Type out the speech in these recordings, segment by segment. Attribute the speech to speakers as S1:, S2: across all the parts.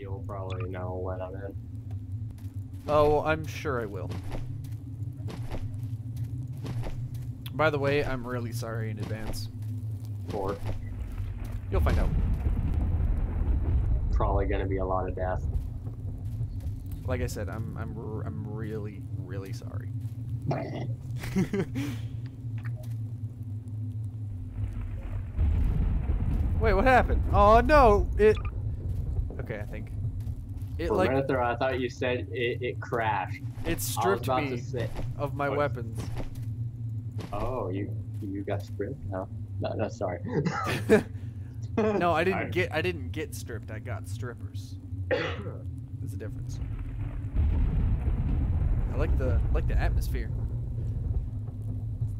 S1: You'll probably know when I'm in.
S2: Oh, I'm sure I will. By the way, I'm really sorry in advance.
S1: Or
S2: You'll find out.
S1: probably gonna be a lot of death.
S2: Like I said, I'm I'm I'm really really sorry. Wait, what happened? Oh no! It. Okay, I think. It
S1: For
S2: like
S1: a minute there, I thought you said it, it crashed.
S2: it stripped me of my
S1: What?
S2: weapons.
S1: oh, you you got stripped? No, no, no sorry.
S2: no, I didn't
S1: Sorry.
S2: get I didn't get stripped. I got strippers. There's a difference. I like the I like the atmosphere.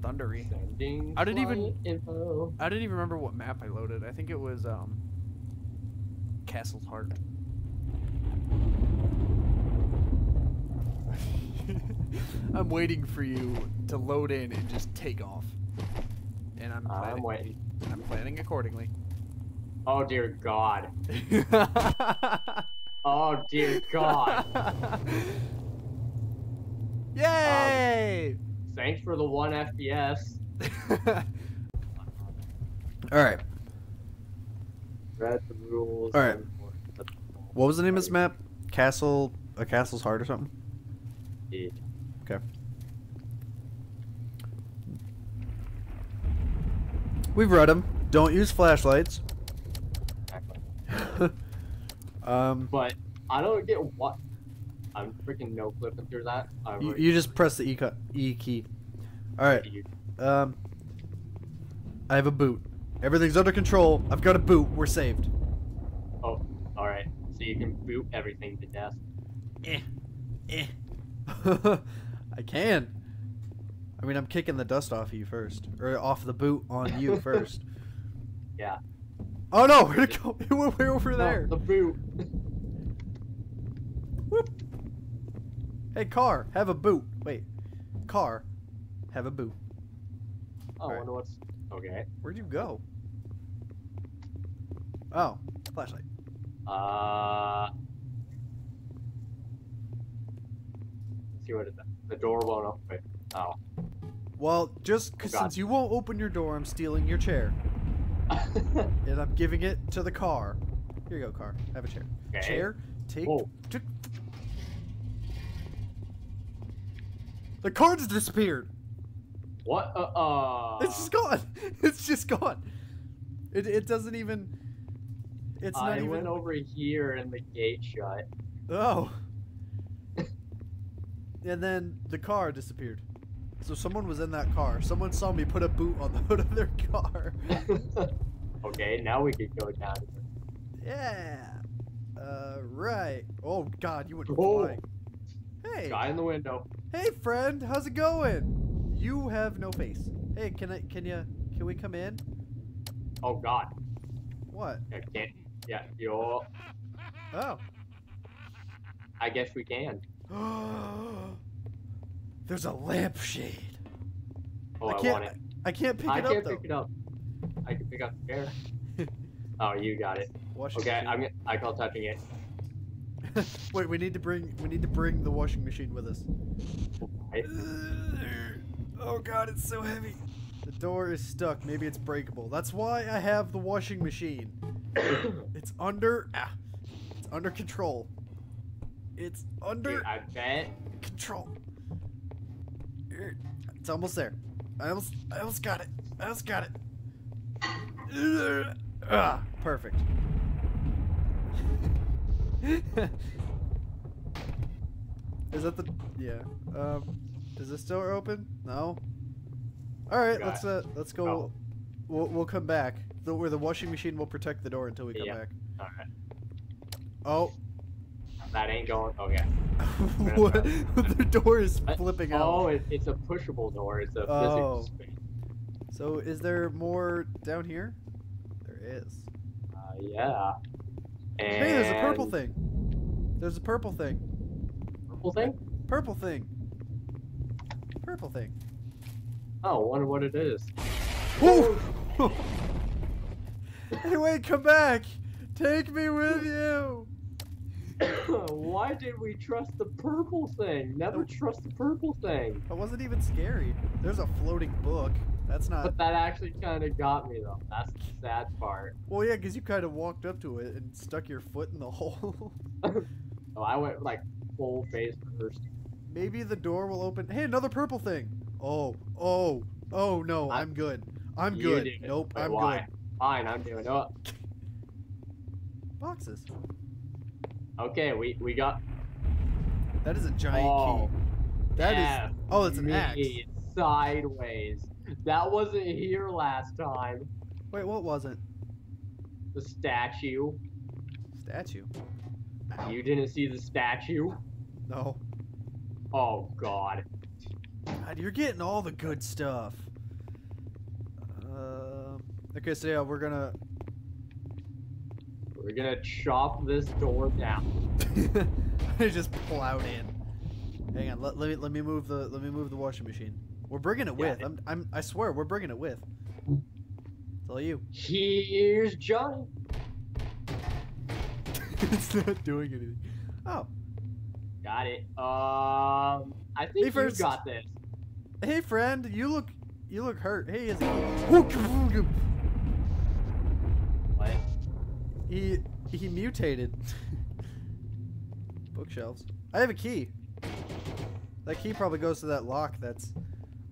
S2: Thundery.
S1: Sending
S2: I didn't even-
S1: info.
S2: I didn't even remember what map I loaded. I think it was um Castle's Heart. I'm waiting for you to load in and just take off. And I'm planning,
S1: I'm waiting.
S2: I'm planning accordingly.
S1: Oh dear God. Oh dear God.
S2: Yay!
S1: Um, thanks for the one FPS.
S2: All right.
S1: Read the rules.
S2: All right. What was the name of this map? Castle, a Castle's Heart or something?
S1: Yeah.
S2: Okay. We've read them. Don't use flashlights.
S1: Exactly.
S2: um,
S1: But I don't get what. I'm freaking no flipping through that.
S2: You, you just press the E, e key. All right. Um, I have a boot. Everything's under control. I've got a boot. We're saved.
S1: Oh, all right. So you can boot everything to death.
S2: Eh. Eh. I can. I mean, I'm kicking the dust off you first, or off the boot on you first.
S1: Yeah.
S2: Oh no! Where'd it go? It went way over
S1: No,
S2: there.
S1: the boot.
S2: Whoop. Hey, car, have a boot. Wait, car, have a boot.
S1: Oh, I
S2: Alright.
S1: wonder what's. Okay.
S2: Where'd you go? Oh, flashlight.
S1: Uh. Let's see what it does. The door won't open. Oh.
S2: Well, just 'cause
S1: Oh,
S2: since you won't open your door, I'm stealing your chair, and I'm giving it to the car. Here you go, car. Have a chair.
S1: Okay.
S2: Chair. Take. The card's disappeared.
S1: what? Uh. uh
S2: It's just gone. It's just gone. It, it doesn't even. It's
S1: I
S2: not even.
S1: went over here and the gate shut.
S2: Oh. and then the car disappeared. So someone was in that car. Someone saw me put a boot on the hood of their car.
S1: okay, now we could go down.
S2: yeah. Uh, right. Oh God, you went
S1: Oh.
S2: flying. Hey.
S1: Guy in the window.
S2: Hey, friend. How's it going? You have no face. Hey, can I? Can you? Can we come in?
S1: Oh God.
S2: What?
S1: I can't. Yeah. Yo.
S2: Oh.
S1: I guess we can.
S2: There's a lampshade.
S1: Oh,
S2: I
S1: I,
S2: can't.
S1: want it.
S2: I can't pick
S1: I
S2: it
S1: can't
S2: up though.
S1: pick it up. I can pick up the air. oh, you got it.
S2: Washing
S1: Okay. I'm. I call touching it.
S2: Wait, we need to bring we need to bring the washing machine with us.
S1: Right?
S2: Oh god, it's so heavy. The door is stuck. Maybe it's breakable. That's why I have the washing machine. It's under ah, it's under control. It's under
S1: Dude, I bet.
S2: control. It's almost there. I almost I almost got it. I almost got it. Ah, perfect. Is that the yeah? Um, is this door open? No. All right, let's uh let's go.
S1: Oh.
S2: We'll we'll come back. The, where the washing machine will protect the door until we come
S1: Yeah.
S2: back.
S1: All right.
S2: Oh,
S1: That ain't going. Okay.
S2: what? the door is
S1: Uh,
S2: flipping out.
S1: Oh, it, it's a pushable door. It's a
S2: Oh.
S1: physics.
S2: So is there more down here? There is.
S1: Uh, yeah. And
S2: Hey, there's a purple thing. There's a purple thing.
S1: Purple thing?
S2: Purple thing. Purple thing.
S1: Oh, wonder what it is.
S2: Whoa! hey, wait, come back! Take me with you!
S1: Why did we trust the purple thing? Never trust the purple thing.
S2: That wasn't even scary. There's a floating book. That's not.
S1: But that actually kind of got me though. That's the sad part.
S2: Well, yeah, because you kind of walked up to it and stuck your foot in the hole.
S1: Oh, I went like full face first.
S2: Maybe the door will open. Hey, another purple thing. Oh, oh, oh no,
S1: I-
S2: I'm good. I'm
S1: You
S2: good. Nope,
S1: Wait,
S2: I'm
S1: why?
S2: good.
S1: Fine, I'm doing it.
S2: Boxes.
S1: Okay, we we got.
S2: That is a giant
S1: Oh,
S2: key. That is.
S1: F
S2: Oh, it's an axe.
S1: Sideways. That wasn't here last time.
S2: Wait, what wasn't?
S1: The statue.
S2: Statue. Ow.
S1: You didn't see the statue?
S2: No.
S1: Oh God.
S2: God, you're getting all the good stuff. Okay, so yeah, we're gonna.
S1: We're gonna chop this door down.
S2: I just plowed in. Hang on, let, let me let me move the let me move the washing machine. We're bringing it
S1: Yeah,
S2: with. I'm I'm I swear we're bringing it with. It's all you.
S1: Here's Johnny.
S2: it's not doing anything. Oh,
S1: Got it. Um, I think you
S2: first.
S1: got this.
S2: hey friend, you look you look hurt. Hey, is
S1: What?
S2: he he mutated. Bookshelves. I have a key. That key probably goes to that lock. That's.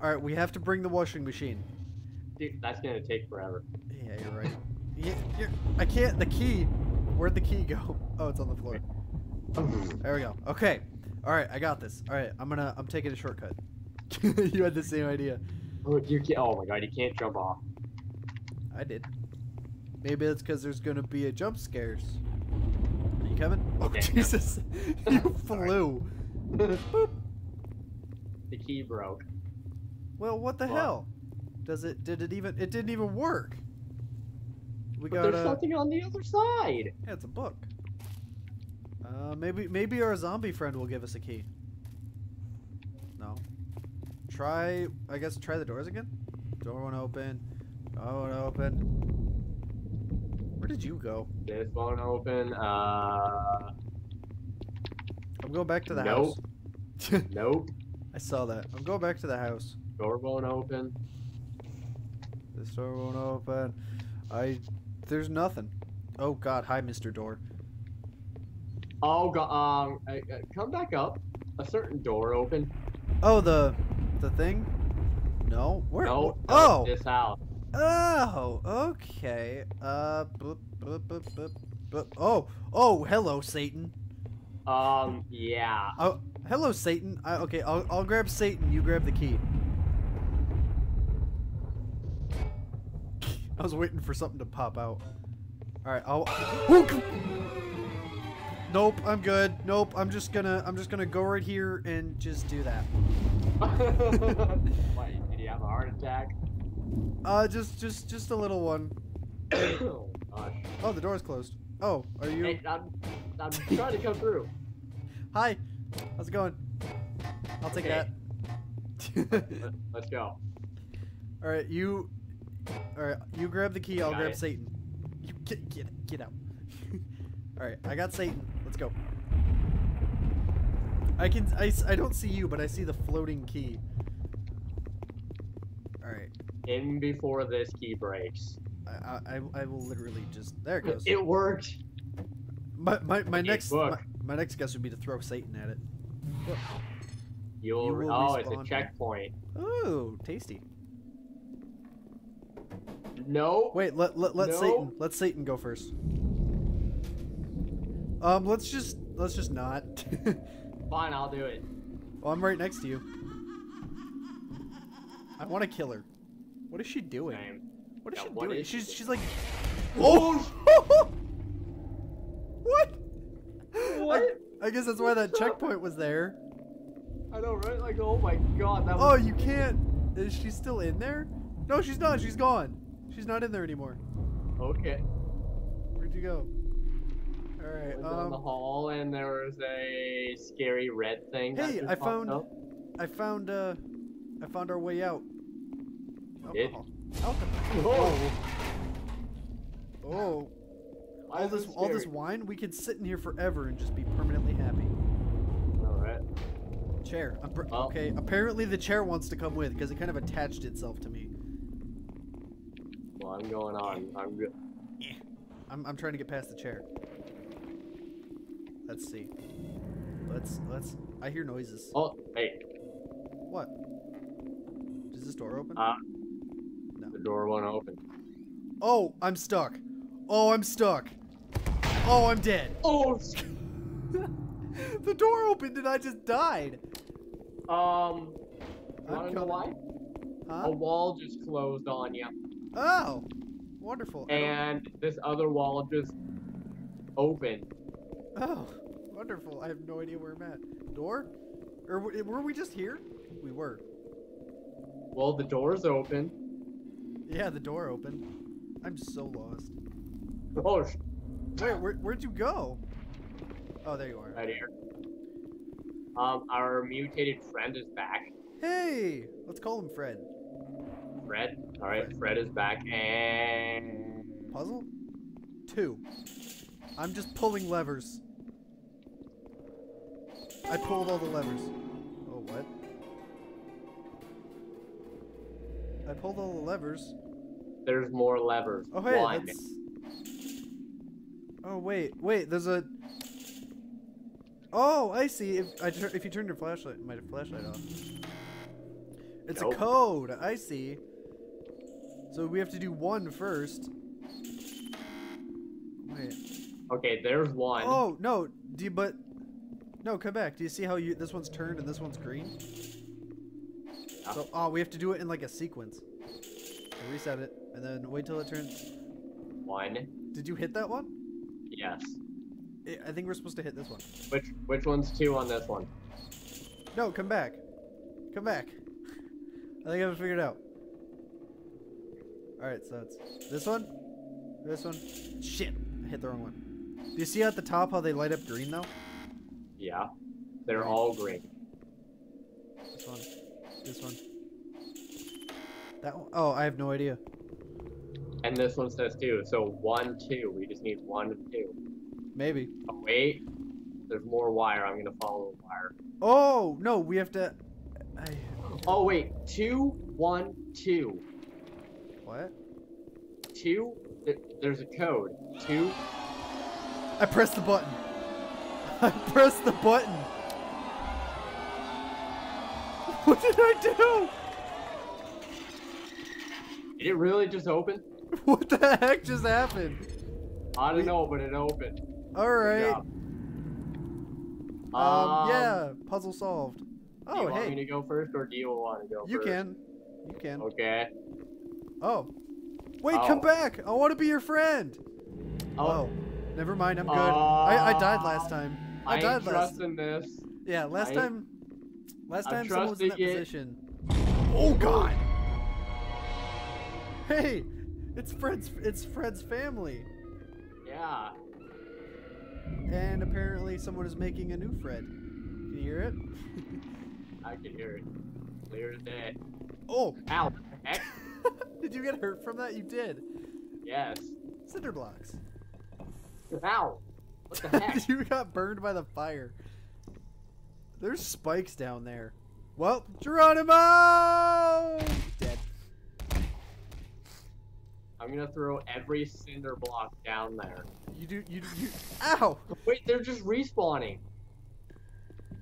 S2: All right, we have to bring the washing machine.
S1: Dude, that's gonna take forever.
S2: Yeah, you're right. Yeah, you're, I can't. The key. Where'd the key go? Oh, it's on the floor. There we go. Okay. All right, I got this. All right, I'm gonna. I'm taking a shortcut. you had the same idea.
S1: Oh, you can't. Oh my God, you can't jump off.
S2: I did. Maybe it's because there's gonna be a jump scares. Are you coming? Oh. Jesus! you flew. Boop.
S1: The key broke.
S2: Well, what the
S1: What?
S2: hell? Does it? Did it even? It didn't even work. We
S1: But
S2: got
S1: there's
S2: a.
S1: something on the other side.
S2: Yeah, it's a book. Uh, maybe maybe our zombie friend will give us a key. No. Try, I guess, try the doors again. Door won't open. Door won't open. Where did you go?
S1: This won't open. Uh,
S2: I'm going back to the
S1: Nope.
S2: house.
S1: nope. Nope.
S2: I saw that. I'm going back to the house.
S1: Door won't open.
S2: This door won't open. I, there's nothing. Oh God, hi, Mr. Door.
S1: Oh God. Um, uh, uh, come back up. A certain door open.
S2: Oh, the, the thing. No, where?
S1: No.
S2: oh,
S1: This house.
S2: Oh, okay. Uh, boop, boop, boop, boop, boop. Oh, oh, hello, Satan.
S1: Um, yeah.
S2: Oh, hello, Satan. I, okay, I'll, I'll grab Satan. You grab the key. I was waiting for something to pop out. All right, I'll. Nope, I'm good. Nope, I'm just gonna, I'm just gonna go right here and just do that.
S1: Why, did you have a heart attack?
S2: Uh, just, just, just a little one.
S1: oh gosh.
S2: Oh, the door's closed. Oh, are you?
S1: Hey, I'm, I'm trying to come through.
S2: Hi, how's it going? I'll take
S1: Okay.
S2: that.
S1: Let- Let's go.
S2: all right, you. All right, you grab the key. I'll grab
S1: it.
S2: Satan. You get get get out. all right, I got Satan. Let's go. I can I, I don't see you, but I see the floating key. All right,
S1: In before this key breaks.
S2: I I, I will literally just there it goes.
S1: It worked.
S2: My my, my next my, my next guess would be to throw Satan at it.
S1: You'll.
S2: You will
S1: oh, it's a checkpoint.
S2: Ooh, tasty.
S1: No.
S2: Wait, let let, let
S1: No.
S2: Satan let Satan go first. Um, let's just let's just not.
S1: Fine, I'll do it.
S2: Well, I'm right next to you. I want to kill her. What is she doing?
S1: Same.
S2: What is
S1: Yeah,
S2: she
S1: what
S2: doing?
S1: is
S2: She's
S1: she
S2: she's like. Oh! what?
S1: What?
S2: I, I guess that's why that checkpoint was there.
S1: I know, right? Like, oh my god, that
S2: Oh, you can't. Is she still in there? No, she's not. She's gone. She's not in there anymore.
S1: Okay.
S2: Where'd you go? All right.
S1: Went down the
S2: Um,
S1: hall and there was a scary red thing.
S2: Hey,
S1: just
S2: I found-
S1: up.
S2: I found uh, I found our way out.
S1: Did?
S2: Alcohol. Alcohol.
S1: Oh.
S2: Oh.
S1: Why
S2: all this
S1: it
S2: all this wine, we could sit in here forever and just be permanently happy.
S1: All right.
S2: Chair. I'm br-
S1: Oh.
S2: Okay, apparently the chair wants to come with because it kind of attached itself to me.
S1: Well, I'm going on. I'm good.
S2: I'm, I'm trying to get past the chair. Let's see. Let's let's. I hear noises.
S1: Oh, hey.
S2: What? Does this door open?
S1: Uh,
S2: No.
S1: The door won't open.
S2: oh, I'm stuck. Oh, I'm stuck. Oh, I'm dead.
S1: Oh.
S2: the door opened and I just died.
S1: Um.
S2: I'm
S1: Wanna know
S2: coming.
S1: why?
S2: Huh?
S1: A wall just closed on you,
S2: Oh, wonderful.
S1: And this other wall just opened.
S2: Oh, wonderful. I have no idea where I'm at. Door? Or were we just here? We were.
S1: Well, the door's open.
S2: Yeah, the door opened. I'm so lost.
S1: Oh, sh-
S2: Wait, where, where'd you go? Oh, there you are.
S1: right here. Um, our mutated friend is back.
S2: Hey, let's call him Fred.
S1: Fred. All right, Fred is back, and
S2: Puzzle? Two. I'm just pulling levers. I pulled all the levers. Oh, what? I pulled all the levers.
S1: there's more levers.
S2: Oh, hey,
S1: One.
S2: that's... Oh, wait, wait, there's a... Oh, I see. If I if you turn your flashlight, my flashlight off. It's
S1: Nope.
S2: a code. I see. So we have to do one first. Wait.
S1: Okay, there's one.
S2: Oh no. Do you, but no, come back. Do you see how you this one's turned and this one's green? So oh, we have to do it in like a sequence. So reset it and then wait till it turns.
S1: One.
S2: Did you hit that one?
S1: Yes.
S2: I- I think we're supposed to hit this one.
S1: Which which one's two on this one?
S2: No, come back. Come back. I think I have it figured out. Alright, so it's this one, this one. Shit, I hit the wrong one. Do you see at the top how they light up green though?
S1: Yeah. They're all green.
S2: This one, this one. That one? Oh, I have no idea.
S1: And this one says two. So one, two. We just need one and two.
S2: Maybe.
S1: Oh wait. There's more wire. I'm gonna follow the wire.
S2: Oh no, we have to. I,
S1: Oh wait. Two, one, two.
S2: what?
S1: Two. th- There's a code. Two.
S2: I pressed the button. I pressed the button. What did I do?
S1: Did it really just open?
S2: What the heck just happened?
S1: I don't
S2: We-
S1: know, but it opened.
S2: All right.
S1: Job.
S2: Um, yeah, puzzle solved. Oh, hey.
S1: Do
S2: Oh,
S1: you want me to go first, or do you want to go
S2: you
S1: first?
S2: can. You can.
S1: Okay.
S2: Oh. Wait, come
S1: Oh.
S2: back. I want to be your friend.
S1: Oh,
S2: Oh, never mind. I'm good. I, I died last time. I,
S1: I
S2: died last.
S1: trusting this.
S2: Yeah, last
S1: I-
S2: time. Last time someone was in that
S1: it.
S2: position. Oh God. Hey, it's Fred's. It's Fred's family,
S1: Yeah.
S2: and apparently someone is making a new Fred. Can you hear it?
S1: I can hear it. Clear as day.
S2: oh.
S1: Ow. What the heck?
S2: did you get hurt from that? You did.
S1: Yes.
S2: Cinder blocks.
S1: Ow. What the heck?
S2: you got burned by the fire. There's spikes down there. Well, Geronimo! Dead.
S1: I'm gonna throw every cinder block down there.
S2: You do. You. You. Ow!
S1: Wait, they're just respawning.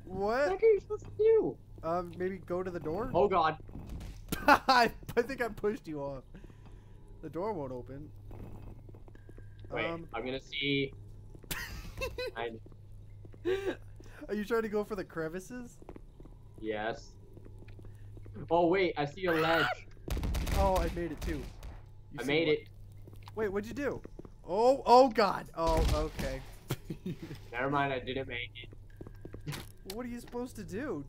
S1: What
S2: What?
S1: are you supposed to do?
S2: Um, maybe go to the door.
S1: Oh god.
S2: I, I think I pushed you off. The door won't open.
S1: Wait,
S2: Um,
S1: I'm gonna see. I
S2: Are you trying to go for the crevices?
S1: yes. Oh wait, I see a ledge.
S2: Oh, I made it too. You
S1: I made
S2: what?
S1: it.
S2: Wait, what'd you do? Oh, oh God. Oh, okay.
S1: Never mind, I didn't make it.
S2: what are you supposed to do?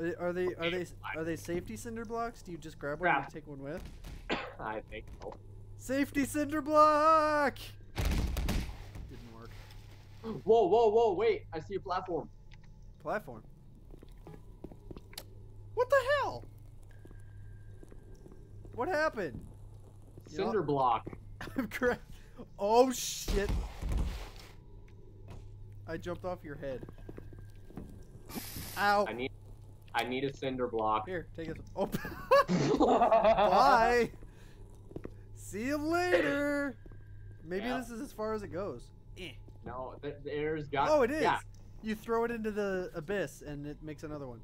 S2: Are- Are they are they are they safety cinder blocks? Do you just grab one and take one with?
S1: I think so.
S2: Safety cinder block.
S1: Whoa, whoa, whoa! Wait, I see a platform.
S2: Platform. What the hell? What happened?
S1: Cinder block.
S2: I'm correct. Oh shit. I jumped off your head. Ow.
S1: I need I need a cinder block.
S2: Here, take it. Oh. Bye. See you later. Maybe
S1: Yeah.
S2: this is as far as it goes. Eh.
S1: No, th- there's got.
S2: Oh, it is.
S1: Yeah.
S2: You throw it into the abyss and it makes another one.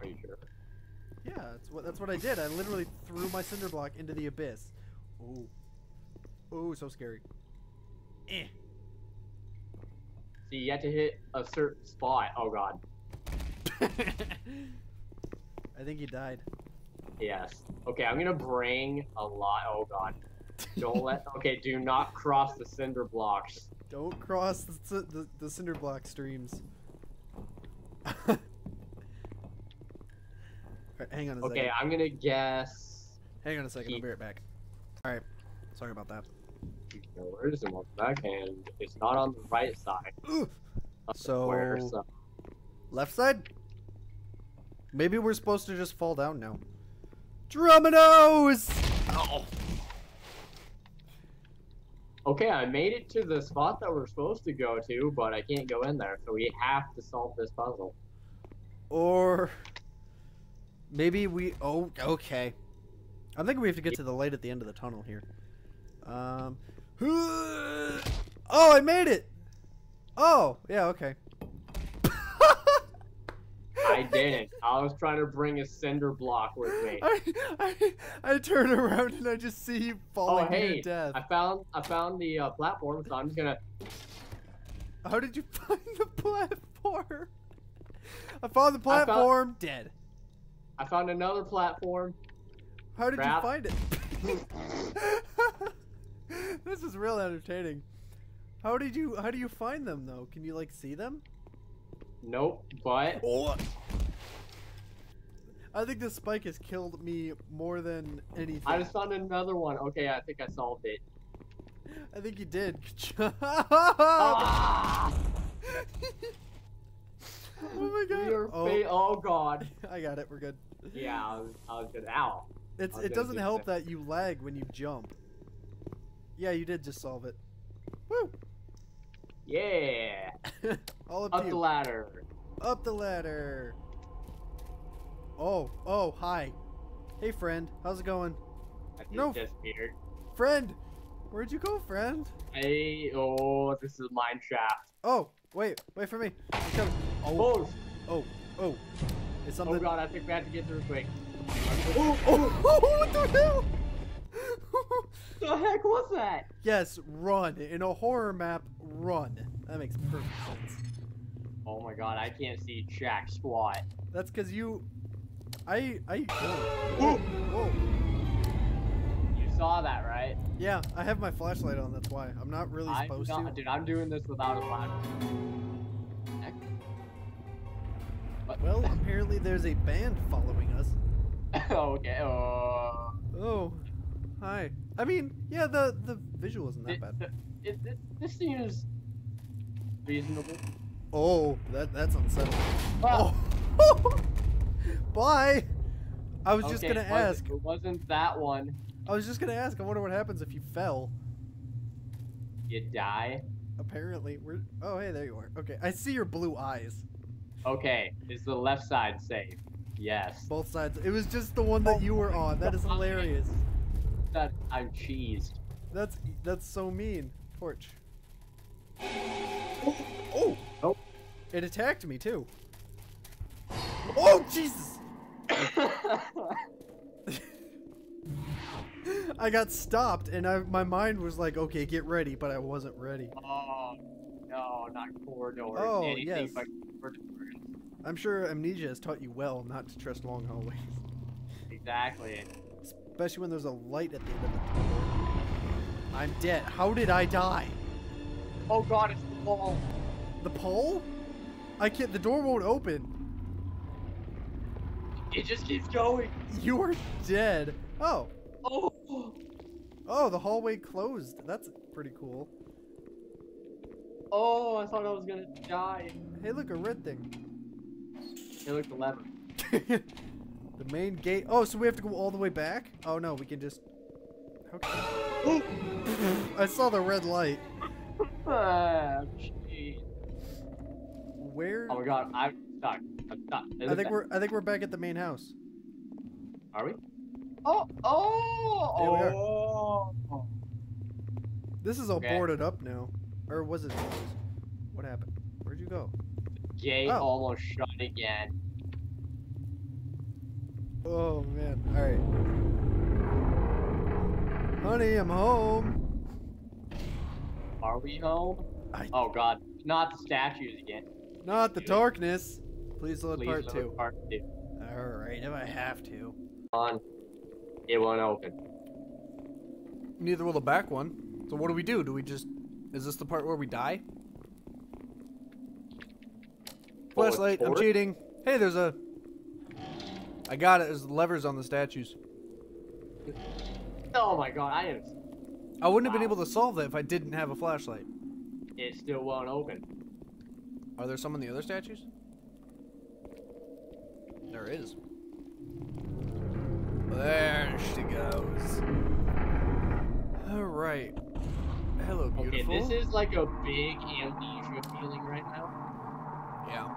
S1: Are you sure?
S2: Yeah, that's what that's what I did. I literally threw my cinder block into the abyss. Ooh. Ooh, so scary. Eh.
S1: See, you have to hit a certain spot. Oh god.
S2: I think he died.
S1: Yes. Okay, I'm gonna bring a lot. Oh god. Don't let. Okay, do not cross the cinder blocks.
S2: Don't cross the, the, the cinder block streams. Hang on a
S1: Okay,
S2: second.
S1: I'm gonna guess.
S2: Hang on a second. I'll be right back. Alright. Sorry about that.
S1: No worries, and welcome back. And it's not on the right side.
S2: Ooh.
S1: of the
S2: So-
S1: square, so
S2: Left side? Maybe we're supposed to just fall down now. Druminos! Oh.
S1: Okay, I made it to the spot that we're supposed to go to, but I can't go in there, so we have to solve this puzzle.
S2: Or maybe we. Oh, okay. I think we have to get to the light at the end of the tunnel here. Um. Oh, I made it. Oh, yeah. Okay.
S1: I didn't. I was trying to bring a cinder block with me.
S2: I, I, I turn around and I just see you falling
S1: Oh,
S2: to
S1: hey,
S2: your death.
S1: I found I found the uh, platform, so I'm just gonna.
S2: How did you find the platform? I found the
S1: I found-
S2: platform. Dead.
S1: I found another platform.
S2: How did
S1: Crap.
S2: you find it? this is real entertaining. How did you how do you find them though? Can you like see them?
S1: Nope, but
S2: Oh. I think this spike has killed me more than anything.
S1: I just found another one. Okay, I think I solved it.
S2: I think you did. Good.
S1: Ah!
S2: oh my god. Oh,
S1: oh god.
S2: I got it. We're good.
S1: Yeah, I was, I was gonna. Ow.
S2: It's it doesn't
S1: do
S2: help
S1: that.
S2: that you lag when you jump. Yeah, you did just solve it. Woo!
S1: Yeah.
S2: All up,
S1: Up
S2: to
S1: the ladder.
S2: Up the ladder. Oh, oh, hi. Hey, friend. How's it going?
S1: I just
S2: No.
S1: disappeared.
S2: Friend! Where'd you go, friend?
S1: Hey, oh, this is mine shaft.
S2: Oh, wait, wait for me. Oh,
S1: Oh,
S2: oh, oh. It's
S1: oh god, I think we have to get through quick.
S2: Oh, Oh, oh, what the hell?
S1: the heck was that?
S2: yes, run. In a horror map, run. That makes perfect sense.
S1: Oh my god, I can't see jack squat.
S2: That's because you. I. I.
S1: Ooh.
S2: Whoa.
S1: You saw that, right?
S2: Yeah, I have my flashlight on, that's why. I'm not really
S1: I'm
S2: supposed
S1: not,
S2: to.
S1: dude, I'm doing this without a flash. Heck. What?
S2: Well, apparently there's a band following us.
S1: okay. Uh,
S2: Oh, hi. I mean, yeah, the the visual isn't that
S1: it-
S2: bad.
S1: it- it- this seems reasonable.
S2: Oh, that that's unsettling.
S1: Ah.
S2: Oh, bye. I was just gonna
S1: it
S2: ask.
S1: It wasn't that one.
S2: I was just gonna ask. I wonder what happens if you fell.
S1: You die.
S2: Apparently, we're. Oh, hey, there you are. Okay, I see your blue eyes.
S1: Okay, is the left side safe? Yes.
S2: Both sides. It was just the one that you were on. That is hilarious.
S1: That I'm cheesed.
S2: That's that's so mean. Torch. Oh.
S1: Oh.
S2: It attacked me too. Oh Jesus! I got stopped, and I, my mind was like, "Okay, get ready," but I wasn't ready.
S1: oh no, not corridors.
S2: Oh,
S1: Anything
S2: yes.
S1: corridors.
S2: I'm sure amnesia has taught you well not to trust long hallways,
S1: Exactly.
S2: especially when there's a light at the end of the tunnel. I'm dead. How did I die?
S1: Oh god, it's the pole.
S2: The pole? I can't. The door won't open.
S1: It just keeps going.
S2: You are dead. Oh.
S1: Oh.
S2: Oh, the hallway closed. That's pretty cool.
S1: Oh, I thought I was gonna die.
S2: Hey, look, a red thing.
S1: Hey, look, the lever.
S2: the main gate. Oh, so we have to go all the way back? Oh no, we can just. Can... I saw the red light.
S1: Jeez.
S2: Where?
S1: Oh my god, I'm stuck. I'm stuck. Is
S2: I think
S1: back?
S2: we're I think we're back at the main house.
S1: Are we? Oh, oh,
S2: Yeah, we are.
S1: oh.
S2: This is all
S1: Okay.
S2: boarded up now. Or was it? What happened? Where'd you go?
S1: Gate
S2: Oh.
S1: almost shut again.
S2: Oh man. Alright. Honey, I'm home.
S1: Are we home?
S2: I-
S1: Oh god, not the statues again.
S2: Not the darkness. Please load
S1: Please
S2: part
S1: load
S2: two.
S1: Part two.
S2: Alright, if I have to.
S1: On. It won't open.
S2: Neither will the back one. So what do we do? Do we just is this the part where we die?
S1: Forward,
S2: Flashlight, I'm cheating. Hey, there's a I got it. There's levers on the statues.
S1: Oh my god, I am.
S2: I wouldn't have been able to solve that if I didn't have a flashlight.
S1: It still won't open.
S2: Are there some in the other statues? There is. There she goes. Alright. Hello, beautiful.
S1: Okay, this is like a big amnesia feeling right now.
S2: Yeah.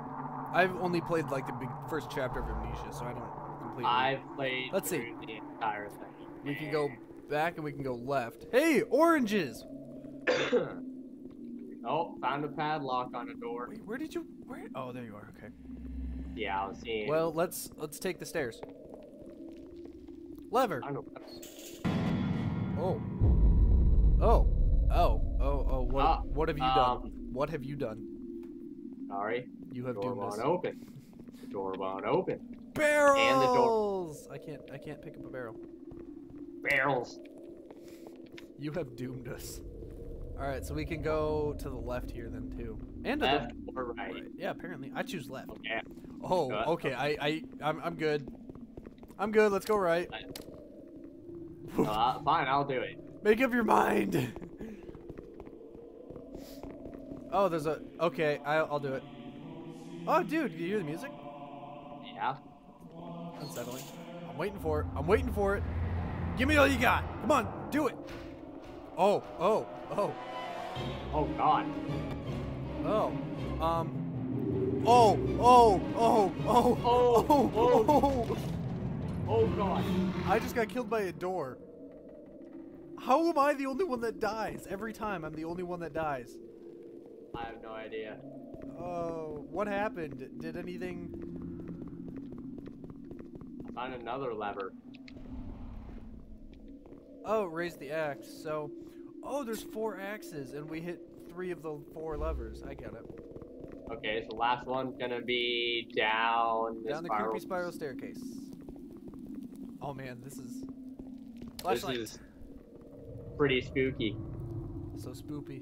S2: I've only played like the big first chapter of Amnesia, so I don't completely.
S1: I've played
S2: Let's see.
S1: the entire thing.
S2: We can go back and we can go left. Hey, oranges!
S1: oh, found a padlock on a door.
S2: Wait, where did you? Where? Oh, there you are. Okay.
S1: Yeah, I was seeing.
S2: Well, let's let's take the stairs. Lever.
S1: I know.
S2: Oh. Oh. Oh. Oh. Oh. What?
S1: Ah,
S2: what have you
S1: um,
S2: done? What have you done?
S1: Sorry.
S2: You have
S1: Door
S2: doomed
S1: won't
S2: us.
S1: open. Door won't open.
S2: Barrels. And the door. I can't. I can't pick up a barrel.
S1: Barrels.
S2: You have doomed us. All right, so we can go to the left here then too, and to
S1: Left
S2: the
S1: or right.
S2: right. Yeah, apparently I choose left.
S1: Okay.
S2: Oh, okay. I I I'm I'm good. I'm good. Let's go right.
S1: Uh, fine, I'll do it.
S2: Make up your mind. oh, there's a. Okay, I'll, I'll do it. Oh, dude, do you hear the music?
S1: Yeah.
S2: Unsettling. I'm waiting for it. I'm waiting for it. Give me all you got. Come on, do it. Oh, oh, oh,
S1: Oh god.
S2: oh. Um. Oh, oh, oh, oh,
S1: Oh,
S2: oh,
S1: oh.
S2: oh.
S1: Oh god.
S2: I just got killed by a door. How am I the only one that dies? Every time I'm the only one that dies.
S1: I have no idea.
S2: Oh, what happened? Did anything?
S1: Find another lever.
S2: Oh, raise the axe. So, oh, there's four axes, and we hit three of the four levers. I get it.
S1: Okay, so last one's gonna be down this
S2: Down the
S1: spiral.
S2: creepy spiral staircase. Oh man, this is
S1: This is pretty spooky.
S2: So spoopy.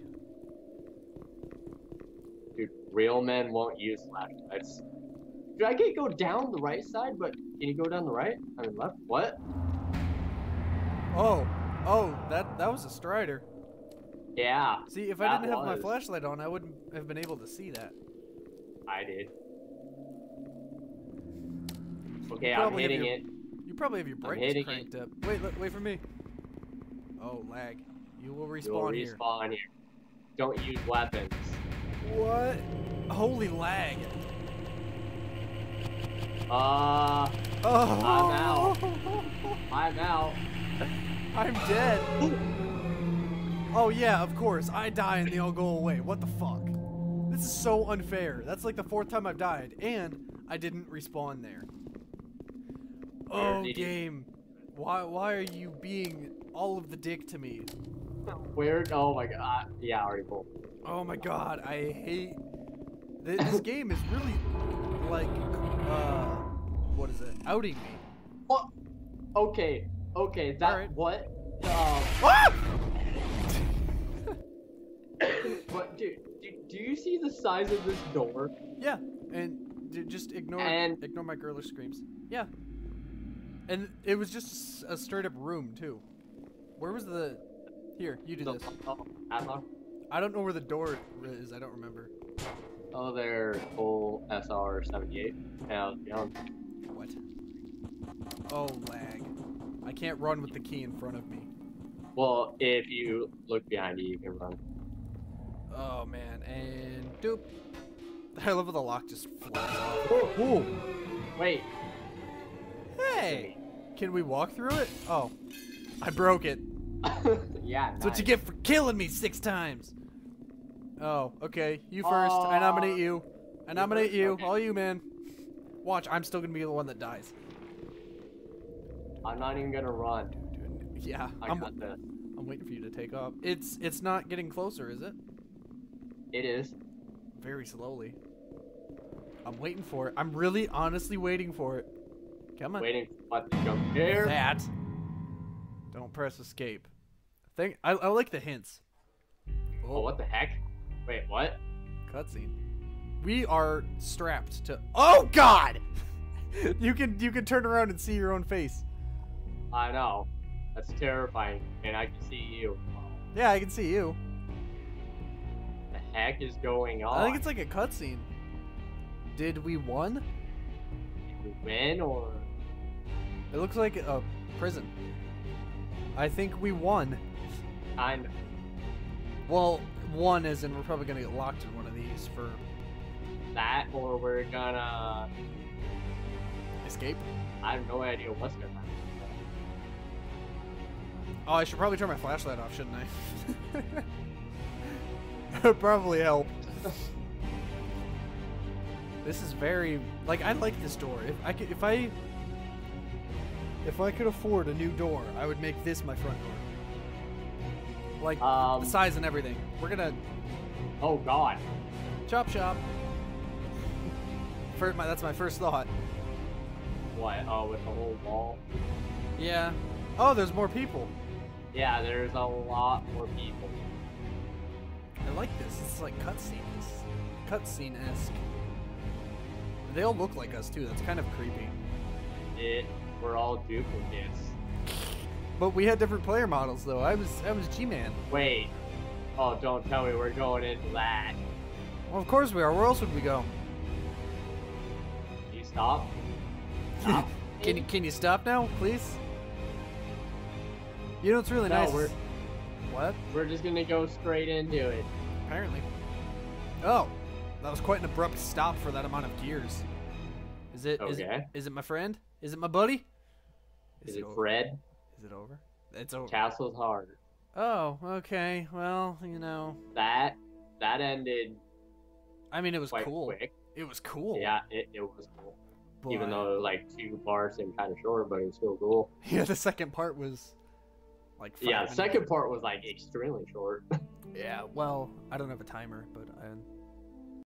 S1: Dude, real men won't use flashlights. Dude, I can go down the right side, but can you go down the right? I mean left? What?
S2: Oh, oh, that that was a strider.
S1: Yeah,
S2: See, if I didn't have my flashlight on, I wouldn't have been able to see that.
S1: I did. Okay,
S2: You
S1: I'm hitting
S2: your-
S1: it.
S2: You probably have your
S1: hitting
S2: cranked up. Wait, look, wait for me. Oh, lag. You will
S1: You'll
S2: respawn here.
S1: here. Don't use weapons.
S2: What? Holy lag.
S1: Uh,
S2: Oh.
S1: I'm out. I'm out.
S2: I'm dead. Oh yeah, of course. I die and they all go away. What the fuck? This is so unfair. That's like the fourth time I've died, and I didn't respawn there. Oh, game. Why why are you being all of the dick to me?
S1: Where? Oh my god. Yeah, already full.
S2: Oh my god, I hate Th- this game is really like uh what is it? Outing me.
S1: What? Okay. Okay. That
S2: Alright.
S1: what? Um.
S2: Ah!
S1: But dude, do, do you see the size of this door?
S2: Yeah, and d- just ignore
S1: And-
S2: ignore my girlish screams. Yeah, and it was just a straight up room too. Where was the? Here, you do
S1: The-
S2: this.
S1: oh?
S2: I don't know where the door is. I don't remember.
S1: Oh, they're full SR 78. Yeah, yeah.
S2: What? Oh lag. I can't run with the key in front of me.
S1: Well, if you look behind you, you can run.
S2: Oh man, and doop. I love how the lock just flies off.
S1: Oh,
S2: Ooh.
S1: wait.
S2: Hey! Can we walk through it? Oh. I broke it.
S1: yeah,
S2: That's what you get for killing me six times. Oh, okay. You first. I nominate you. I nominate
S1: first?
S2: you.
S1: Okay.
S2: All you, man. Watch, I'm still gonna be the one that dies.
S1: I'm not even gonna run.
S2: Yeah,
S1: I
S2: I'm,
S1: got this.
S2: I'm waiting for you to take off. It's it's not getting closer, is it?
S1: It is.
S2: Very slowly. I'm waiting for it. I'm really honestly waiting for it. Come on.
S1: Waiting for what to jump there.
S2: That. Don't press escape. Think I, I like the hints.
S1: Oh, what the heck? Wait, what?
S2: Cutscene. We are strapped to. Oh God! you can you can turn around and see your own face.
S1: I know. That's terrifying. And I can see you.
S2: Yeah, I can see you.
S1: The heck is going on?
S2: I think it's like a cutscene. Did we won?
S1: Did we win or
S2: It looks like a prison. I think we won.
S1: kind of?
S2: Well, one is, and we're probably gonna get locked in one of these for
S1: that or we're gonna
S2: escape.
S1: I have no idea what's gonna happen.
S2: Oh, I should probably turn my flashlight off, shouldn't I? It'd probably help. this is very like I like this door. If I could, if I if I could afford a new door, I would make this my front door. Like
S1: Um,
S2: the size and everything. We're gonna
S1: Oh god.
S2: chop shop. First, my, that's my first thought.
S1: What? Oh, with the whole wall?
S2: Yeah. Oh, there's more people.
S1: Yeah, there's a lot more people.
S2: I like this. It's like cutscenes. Cutscene esque. They all look like us too. That's kind of creepy.
S1: It we're all duplicates.
S2: But we had different player models though. I was I was G-Man.
S1: Wait. Oh, don't tell me we're going into that.
S2: Well, of course we are. Where else would we go?
S1: Can You stop? Stop.
S2: Can you can you stop now, please? You know it's really
S1: No,
S2: nice.
S1: we're-
S2: What?
S1: We're just gonna go straight into it.
S2: Apparently. Oh, that was quite an abrupt stop for that amount of gears. Is it? Is it?
S1: Okay.
S2: Is it my friend? Is it my buddy?
S1: Is it
S2: over?
S1: Fred?
S2: Is it over? It's over.
S1: Castle's Heart.
S2: Oh, okay. Well, you know,
S1: That that ended
S2: I mean, it was cool.
S1: quick.
S2: It was cool.
S1: Yeah, it, it was cool. Even though like two bars and kind of short, but it was still cool.
S2: yeah, the second part was like. five
S1: Yeah, the
S2: minutes.
S1: second part was like extremely short.
S2: Yeah. Well, I don't have a timer, but I,